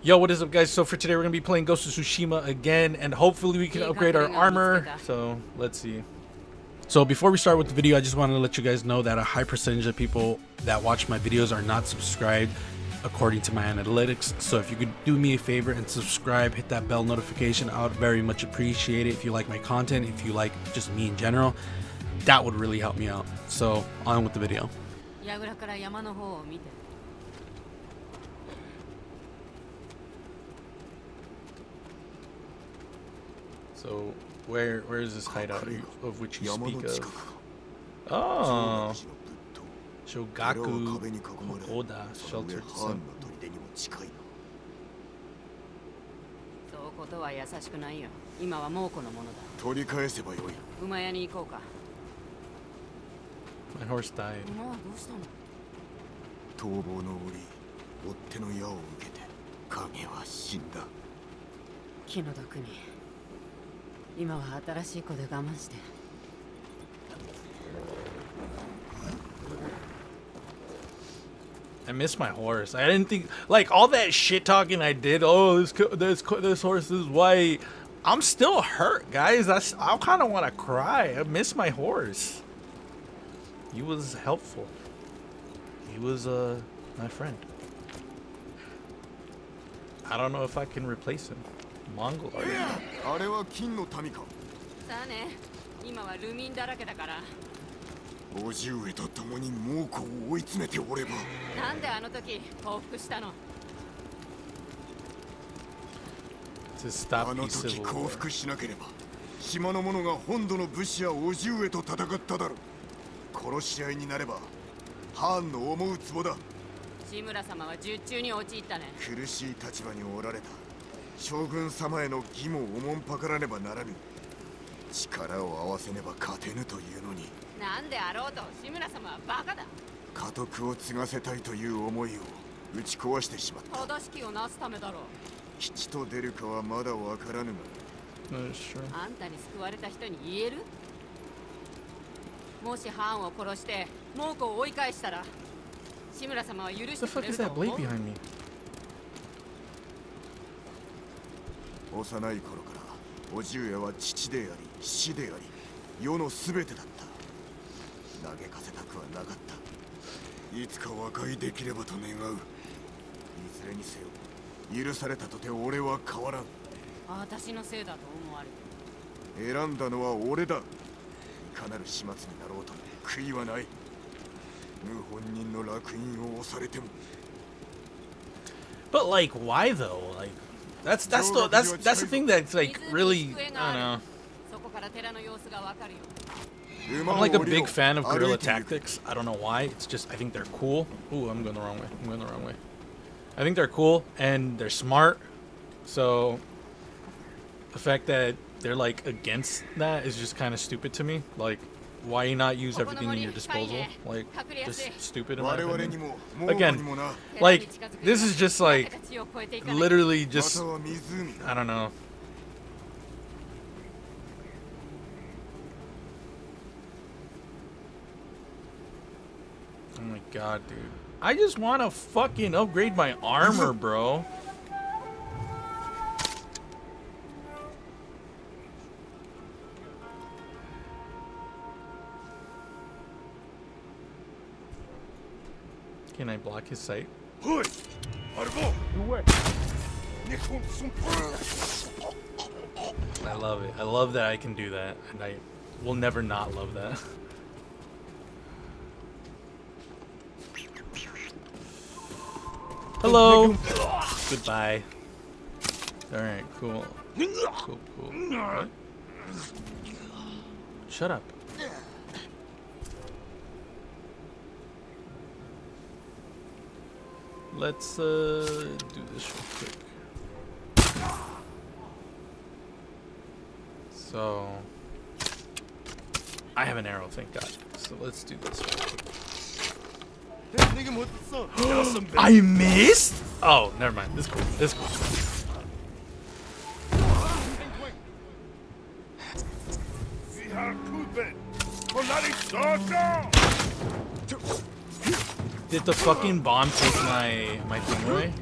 Yo, what is up, guys? So for today, we're gonna be playing Ghost of Tsushima again, and hopefully we can upgrade our armor. So let's see. So before we start with the video, I just wanted to let you guys know that a high percentage of people that watch my videos are not subscribed according to my analytics. So if you could do me a favor and subscribe, hit that bell notification, I would very much appreciate it. If you like my content, if you like just me in general, that would really help me out. So on with the video. So where where is this hideout of which you speak of? Oh, Shogaku Oda sheltered うことは優しくないよ。今は猛虎のものだ。取り返せばよい。馬屋に行こうか。My horse died. 馬はどうしたの逃亡の折、追っ手の矢を受けて影は死んだ。気の毒に。今は新しい子で我慢して I miss my horse. I didn't think like all that shit talking I did. Oh, this this this horse is white. I'm still hurt, guys. That's I kind of want to cry. I miss my horse. He was helpful. He was uh my friend. I don't know if I can replace him. マンゴーあれは金の民か？さあね今はルミンだらけだから。叔父上と共に猛虎を追い詰めておれば。なんであの時降伏したの？あの時降伏しなければ島の者が本土の武士や叔父上と戦っただろう。殺し合いになればハーンの思うツボだ。志村様は術中に陥ったね。苦しい立場におられた将軍様への義務をおもんぱからねばならぬ力を合わせねば勝てぬというのになんであろうと志村様はバカだ。家督を継がせたいという思いを打ち壊してしまった。正しきをなすためだろう。吉と出るかはまだわからぬが。あんたに救われた人に言える？もしハンを殺して猛虎を追い返したら志村様は許してくれると思う？幼い頃から叔父上は父であり死であり世の全てだった。嘆かせたくはなかった。いつか和解できればと願う。いずれにせよ許されたとて俺は変わらん。私のせいだと思われる。選んだのは俺だ。いかなる始末になろうと悔いはない。謀本人の烙印を押されても。But like, why though? Like, That's that's the that's that's the thing that's like really I don't know. I'm like a big fan of guerrilla tactics. I don't know why. It's just I think they're cool. Ooh, I'm going the wrong way. I'm going the wrong way. I think they're cool and they're smart. So the fact that they're like against that is just kind of stupid to me. Like why not use everything in your disposal? Like, just stupid in my. Again, like, this is just like, literally just, I don't know. Oh my god, dude. I just want to fucking upgrade my armor, bro. Can I block his sight? I love it. I love that I can do that. And I will never not love that. Hello. Goodbye. Alright, cool. Cool, cool. What? Shut up. Let's uh, do this real quick. So, I have an arrow, thank God. So let's do this I missed? Oh, never mind. This is cool. This is cool. Did the fucking bomb take my my thing away?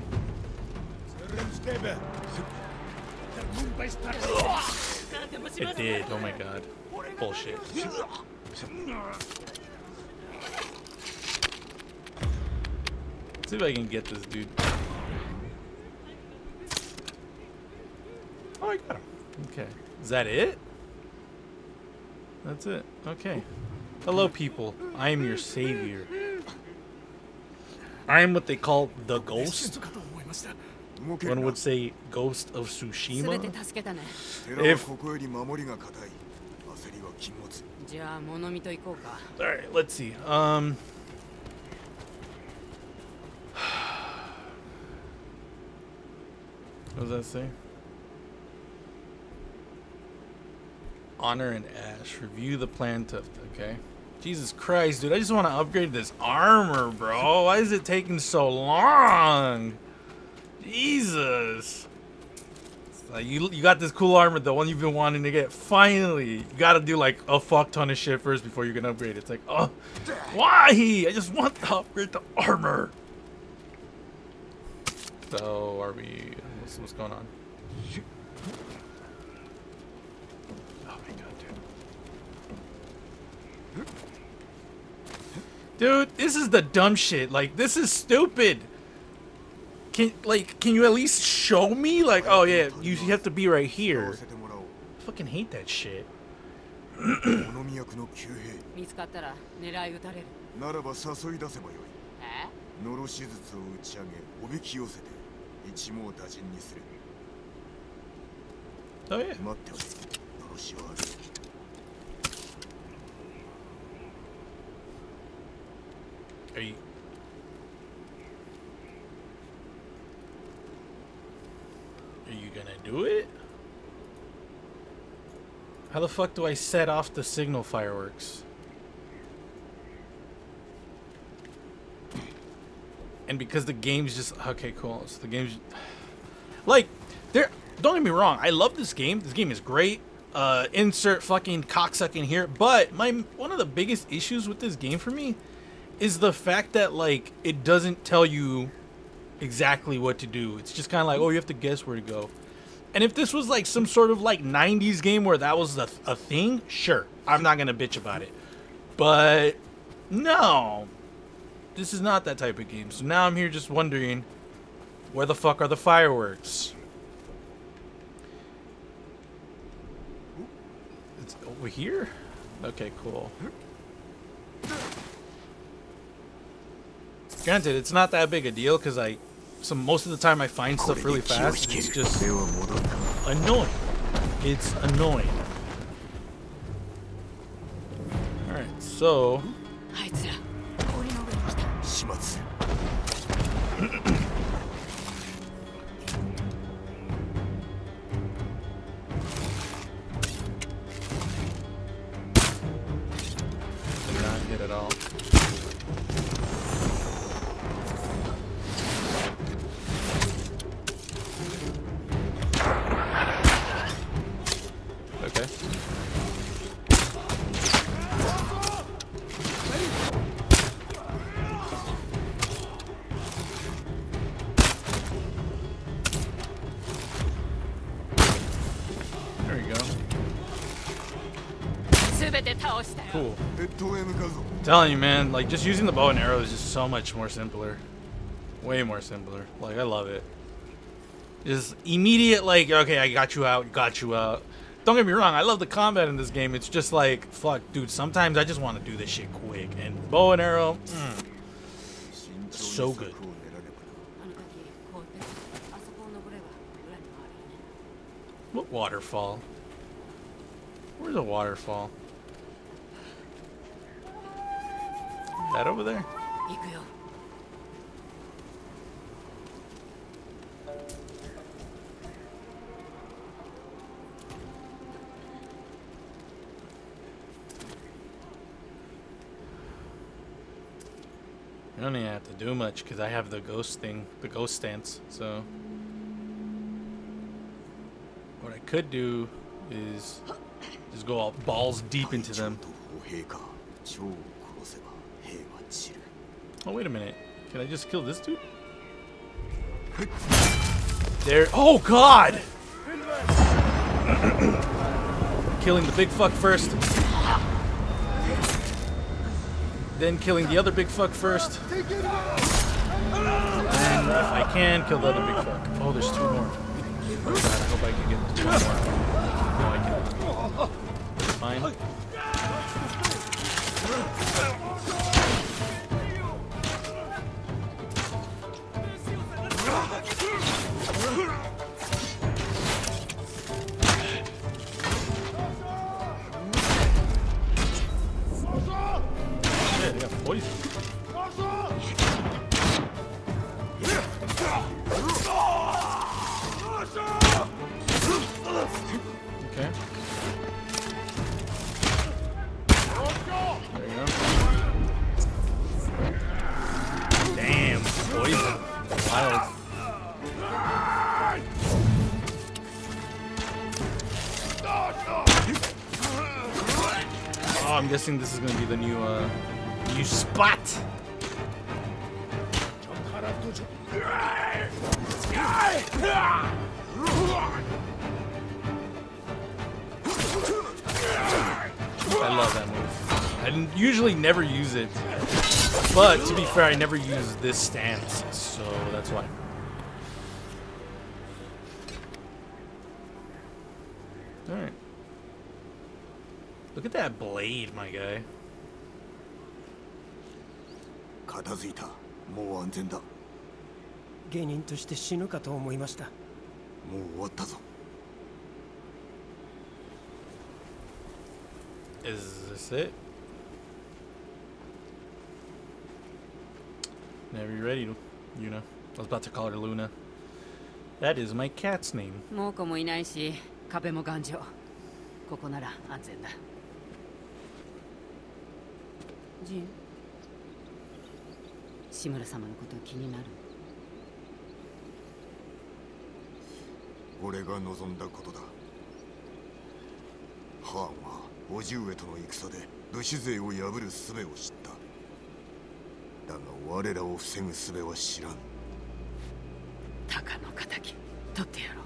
It did. Oh my god. Bullshit. Let's see if I can get this dude. Oh, I got him. Okay. Is that it? That's it. Okay. Hello, people. I am your savior. I am what they call the ghost. One would say ghost of Tsushima. If... Alright, let's see. Um... What does that say? Honor and Ash. Review the plan to... Okay. Jesus Christ, dude. I just want to upgrade this armor, bro. Why is it taking so long? Jesus. Like you, you got this cool armor, the one you've been wanting to get. Finally, you gotta do like a fuck ton of shit first before you can upgrade. It's like, oh, why? I just want to upgrade the armor. So, are we? What's, what's going on? Oh my god, dude. Dude, this is the dumb shit. Like, this is stupid. Can like, can you at least show me? Like, oh yeah, you you have to be right 使 here. わせてもらおう Fucking hate that shit. 物見役の旧兵見つかったら狙い撃たれるならば誘い出せばよいえのろし術を打ち上げおびき寄せて一網打尽にする Oh yeah. eight. Are you gonna do it? How the fuck do I set off the signal fireworks? And because the game's just... Okay, cool. So the game's... Like, there... Don't get me wrong. I love this game. This game is great. Uh, insert fucking cocksucking here. But my one of the biggest issues with this game for me is the fact that like it doesn't tell you exactly what to do. It's just kind of like, oh, you have to guess where to go. And if this was like some sort of like 90s game where that was a, a thing, sure, I'm not gonna bitch about it. But no, this is not that type of game. So now I'm here just wondering, where the fuck are the fireworks? It's over here. Okay, cool. Granted, it's not that big a deal because I, so most of the time I find stuff really fast. It's just annoying. It's annoying. All right, so. Cool. I'm telling you, man, like just using the bow and arrow is just so much more simpler. Way more simpler. Like I love it. Just immediate, like, okay, I got you out, got you out. Don't get me wrong, I love the combat in this game. It's just like, fuck, dude, sometimes I just want to do this shit quick. And bow and arrow, mm, so good. What waterfall? Where's a waterfall? That over there? I don't even have to do much because I have the ghost thing, the ghost stance, so. What I could do is just go all balls deep into them. Oh wait a minute, can I just kill this dude? There. Oh God! killing the big fuck first. Then killing the other big fuck first. And if I can, kill the other big fuck. Oh, there's two more. Oh God, I hope I can get two more. No, I can't. Fine. Okay. There you go. Damn, poison. Wild. Oh, I'm guessing this is gonna be the new, uh, new spot. I love that move. I usually never use it, but to be fair, I never use this stance, so that's why. All right. Look at that blade, my guy. 片付いたもう安全だも芸人として死ぬかと思いましたう終わったぞ Is this it? Whenever you're ready, Yuna. I was about to call her Luna. That is my cat's name. 猛虎もいないし壁も頑丈ここなら安全だジン志村様のこと気になる俺が望んだことだハーンは叔父上との戦で武士勢を破る術を知っただが我らを防ぐ術は知らん鷹の敵取ってやろう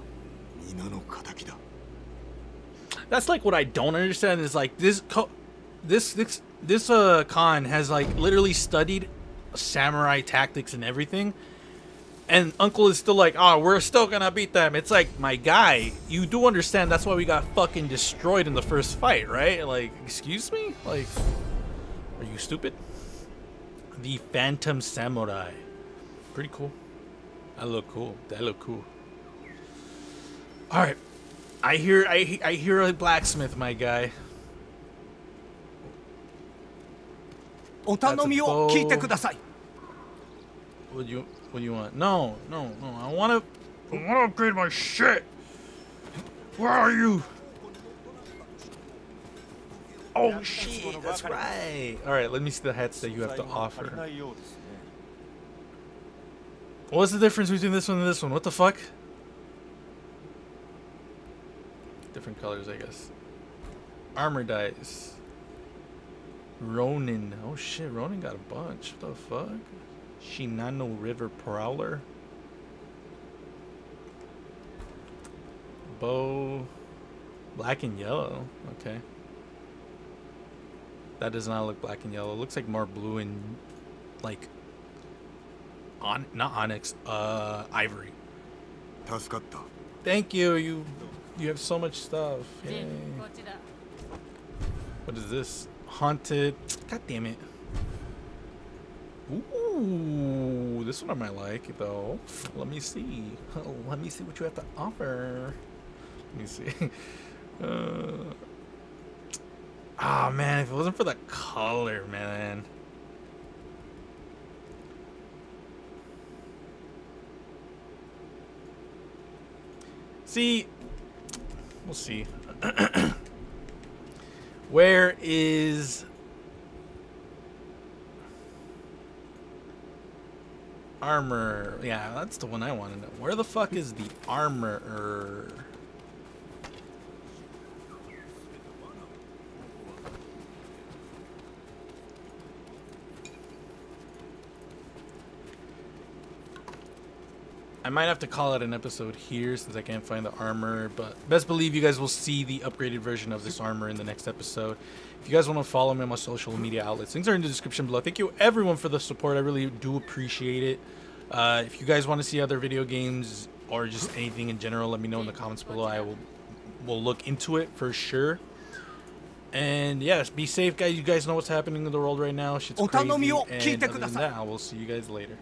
皆の敵だ That's like what I don't understand is like this co- this this this uh Khan has like literally studied samurai tactics and everything. And Uncle is still like, oh, we're still gonna beat them. It's like, my guy, you do understand that's why we got fucking destroyed in the first fight, right? Like, excuse me? Like, are you stupid? The Phantom Samurai. Pretty cool. I look cool. That look cool. All right. I hear I I hear a blacksmith, my guy. お頼みを聞いてください What do you what do you want? No, no, no. I want to I want to upgrade my shit. Where are you? Oh shit, that's right. All right, let me see the hats that you have to offer. What's the difference between this one and this one? What the fuck? Different colors, I guess. Armor dice. Ronin. Oh shit, Ronin got a bunch. What the fuck? Shinano River Prowler. Bow. Black and yellow. Okay. That does not look black and yellow. It looks like more blue and like on not onyx, uh ivory. Thank you. You you have so much stuff. Yay. What is this? Haunted. God damn it. Ooh, this one I might like though. Let me see. Let me see what you have to offer. Let me see. Uh, ah man, if it wasn't for the color, man. See, we'll see. Where is armor? Yeah, that's the one I want to know. Where the fuck is the armor? I might have to call it an episode here since I can't find the armor, but best believe you guys will see the upgraded version of this armor in the next episode. If you guys want to follow me on my social media outlets, things are in the description below. Thank you everyone for the support. I really do appreciate it. Uh, if you guys want to see other video games or just anything in general, let me know in the comments below. I will will look into it for sure. And yes, be safe, guys. You guys know what's happening in the world right now. Shit's crazy. And other than that, I will see you guys later.